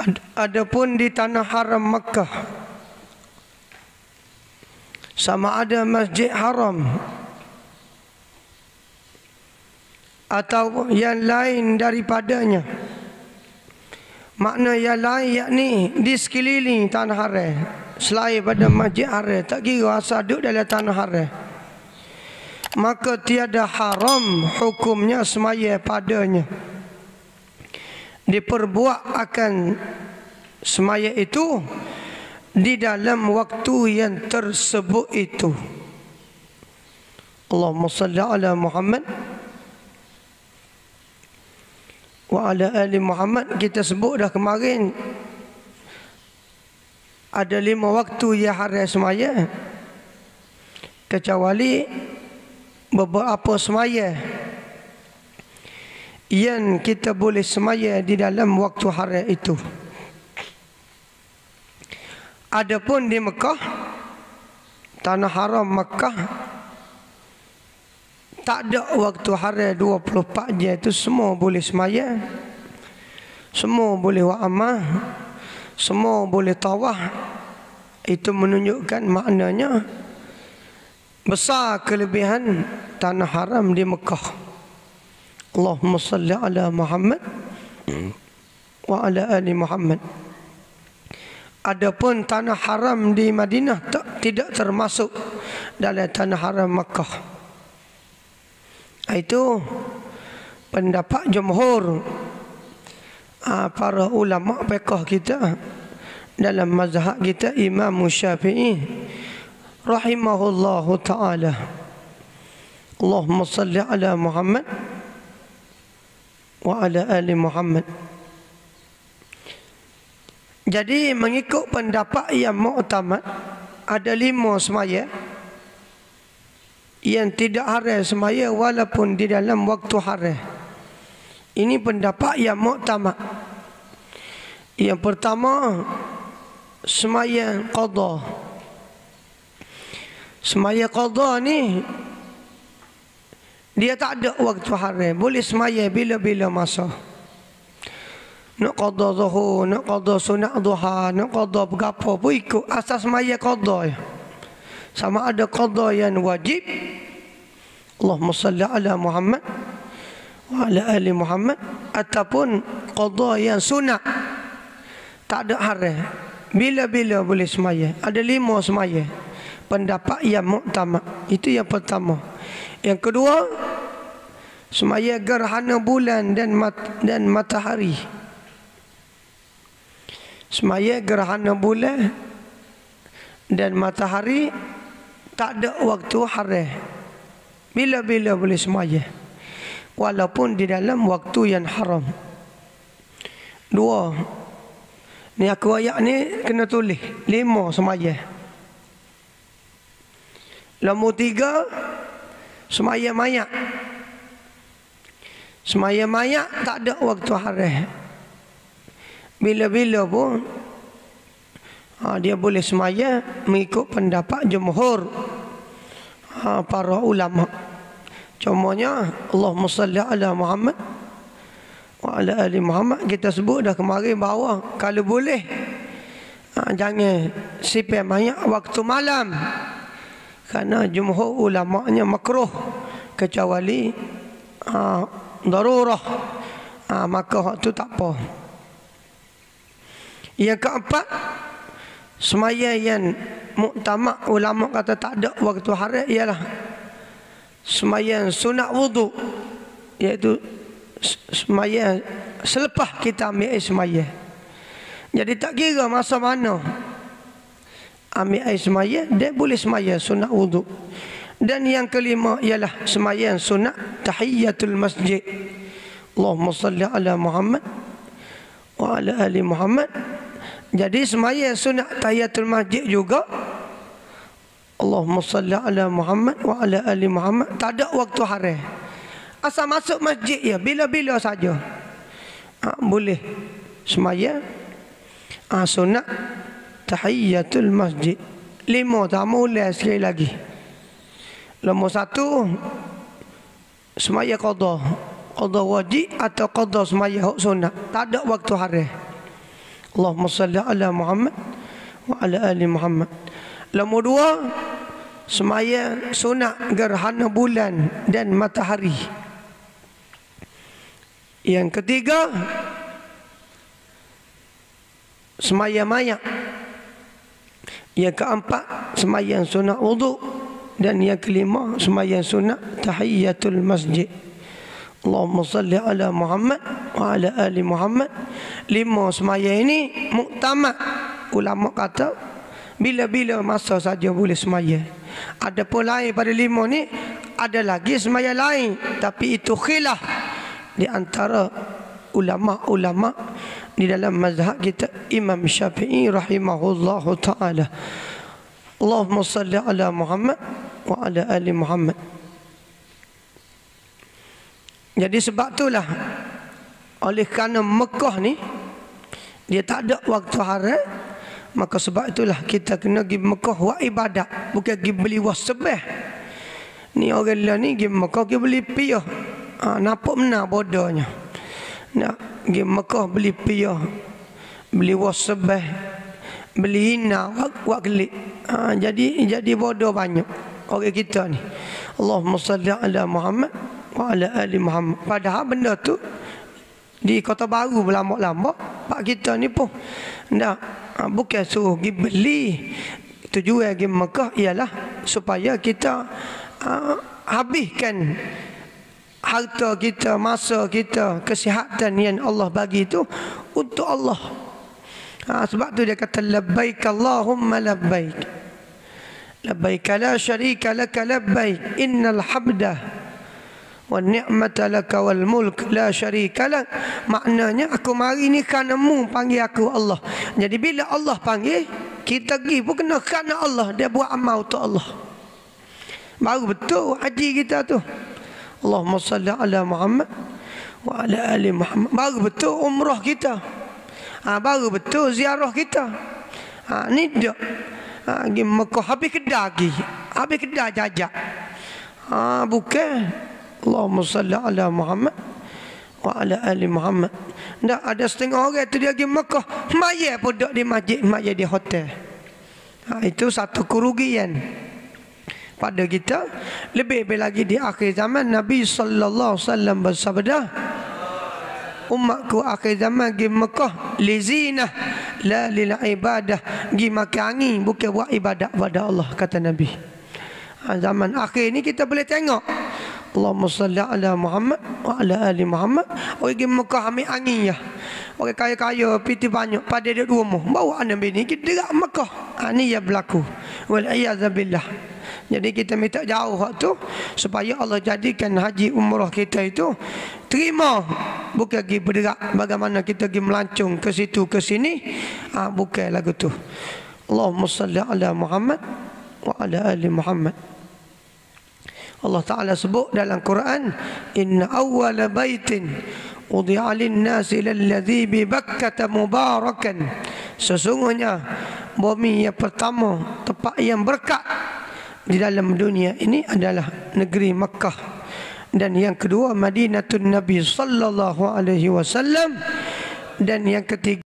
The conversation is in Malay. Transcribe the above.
Ad- Adapun di tanah haram Makkah sama ada masjid haram atau yang lain daripadanya. Makna yang lain yakni di sekeliling tanah haram selain pada masjid haram tak kira asal duduk dalam tanah haram. Maka tiada haram hukumnya semaya padanya diperbuat akan semaya itu di dalam waktu yang tersebut itu. Allahumma salli ala Muhammad wa ala ali Muhammad. Kita sebut dah kemarin ada lima waktu yang hari semaya. Kecuali beberapa semaya yang kita boleh semaya di dalam waktu hari itu. Adapun di Mekah, tanah haram Mekah, tak ada waktu hari 24 jam itu semua boleh semaya. Semua boleh wa'amah. Semua boleh tawah. Itu menunjukkan maknanya besar kelebihan tanah haram di Mekah. Allahumma salli ala Muhammad wa ala ali Muhammad. Adapun tanah haram di Madinah tak, tidak termasuk dalam tanah haram Makkah. Itu pendapat jumhur ah, para ulama fiqh kita dalam mazhab kita Imam Syafi'i rahimahullahu taala. Allahumma salli ala Muhammad ala ali Muhammad. Jadi mengikut pendapat yang muktamad ada lima semaya yang tidak haram semaya walaupun di dalam waktu haram. Ini pendapat yang muktamad. Yang pertama semaya qada. Semaya qada ni dia tak ada waktu haram. Boleh semaya bila-bila masa. Nak qada zuhur, nak qada sunat duha, nak qada berapa pun ikut asas semaya qada ya. Sama ada qada yang wajib. Allahumma salli ala Muhammad wa ala ali Muhammad ataupun qada yang sunat. Tak ada haram. Bila-bila boleh semaya. Ada lima semaya. Pendapat yang muktamad. Itu yang pertama. Yang kedua, semaya gerhana bulan dan mat, dan matahari. Semaya gerhana bulan dan matahari tak ada waktu hari. Bila-bila boleh semaya. Walaupun di dalam waktu yang haram. Dua. Ni aku ayat ni kena tulis. Lima semaya. Nombor tiga. Semaya mayak. Semaya mayak tak ada waktu hari. Bila-bila pun ha, dia boleh semaya mengikut pendapat jumhur ha, para ulama. Contohnya Allahumma salli ala Muhammad wa ala ali Muhammad kita sebut dah kemarin bahawa kalau boleh ha, jangan sipai mayak waktu malam kerana jumhur ulamanya makruh kecuali ha, darurah. Ha, maka waktu tak apa. Yang keempat semaya yang muktamad ulama kata tak ada waktu hari ialah semaya sunat wudu iaitu semaya selepas kita ambil semaya. Jadi tak kira masa mana ambil air semaya dia boleh semaya sunat wudu. Dan yang kelima ialah semaya sunat tahiyatul masjid. Allahumma salli ala Muhammad wa ala ali Muhammad. Jadi semaya sunat tahiyatul masjid juga Allahumma salli ala Muhammad wa ala ali Muhammad. Tak ada waktu hari asal masuk masjid ya bila-bila saja. Ha, boleh semaya ha, sunat tahiyatul masjid lima tak mulai sekali lagi nombor satu semaya qada qada wajib atau qada semaya hak sunat tak ada waktu hari Allahumma salli ala Muhammad wa ala ali Muhammad. Nombor dua, semaya sunat gerhana bulan dan matahari. Yang ketiga, semaya mayat. Yang keempat, semaya sunat wuduk. Dan yang kelima, semaya sunat tahiyyatul masjid. Allahumma salli ala Muhammad wa ala ali Muhammad. Lima semaya ini muktamad. Ulama kata bila-bila masa saja boleh semaya. Ada pun lain pada lima ni ada lagi semaya lain tapi itu khilaf di antara ulama-ulama di dalam mazhab kita Imam Syafi'i rahimahullah taala. Allahumma salli ala Muhammad wa ala ali Muhammad. Jadi sebab itulah oleh kerana Mekah ni dia tak ada waktu haram Maka sebab itulah kita kena pergi Mekah buat ibadat. Bukan pergi beli wasbah. Ni orang lain ni pergi Mekah pergi beli piyah. Ha, nampak mana bodohnya. Nak pergi Mekah beli piyah. Beli wasbah. Beli hina. Buat gelik. Ha, jadi jadi bodoh banyak. Orang kita ni. Allahumma salli ala Muhammad wa ala ali Muhammad. Padahal benda tu di kota baru berlambak-lambak pak kita ni pun ndak ha, bukan suruh pergi beli tujuan pergi Mekah ialah supaya kita uh, habiskan harta kita, masa kita, kesihatan yang Allah bagi itu untuk Allah. Ha, sebab tu dia kata labbaik Allahumma labbaik. Labbaik la syarika laka labbaik. Innal habda wa ni'mata laka wal mulk la syarika lak. Maknanya aku mari ni kerana mu panggil aku Allah. Jadi bila Allah panggil kita pergi pun kena kerana Allah. Dia buat amal untuk Allah. Baru betul haji kita tu Allahumma salli ala Muhammad wa ala ali Muhammad. Baru betul umrah kita. Ha, baru betul ziarah kita. Ha, ni dia. Ha, pergi Mekah habis kedai lagi habis kedai jajak. Ha, bukan. Allahumma salli ala Muhammad wa ala ali Muhammad. Tak ada setengah orang tu dia pergi Mekah, mayat pun duduk di masjid, mayat di hotel. Ha, itu satu kerugian pada kita. Lebih-lebih lagi di akhir zaman Nabi sallallahu alaihi wasallam bersabda, umatku akhir zaman pergi Mekah lizinah la lil ibadah pergi makan angin bukan buat ibadat pada Allah kata Nabi. Ha, zaman akhir ni kita boleh tengok Allahumma salli ala Muhammad wa ala ali Muhammad. Orang pergi Mekah ambil angin ya. Orang kaya-kaya piti banyak pada dia rumah. Bawa Nabi ni kita dekat Mekah. Ha, ni yang berlaku. Wal billah. Jadi kita minta jauh waktu supaya Allah jadikan haji umrah kita itu terima. Bukan pergi berderak bagaimana kita pergi melancung ke situ ke sini. Ha, bukan lagu tu. Allahumma salli ala Muhammad wa ala ali Muhammad. Allah Ta'ala sebut dalam Quran Inna awwala baitin Udi'a linnasi lalladhi bi bakkata mubarakan. Sesungguhnya Bumi yang pertama Tempat yang berkat Di dalam dunia ini adalah Negeri Makkah. Dan yang kedua Madinatul Nabi Sallallahu Alaihi Wasallam. Dan yang ketiga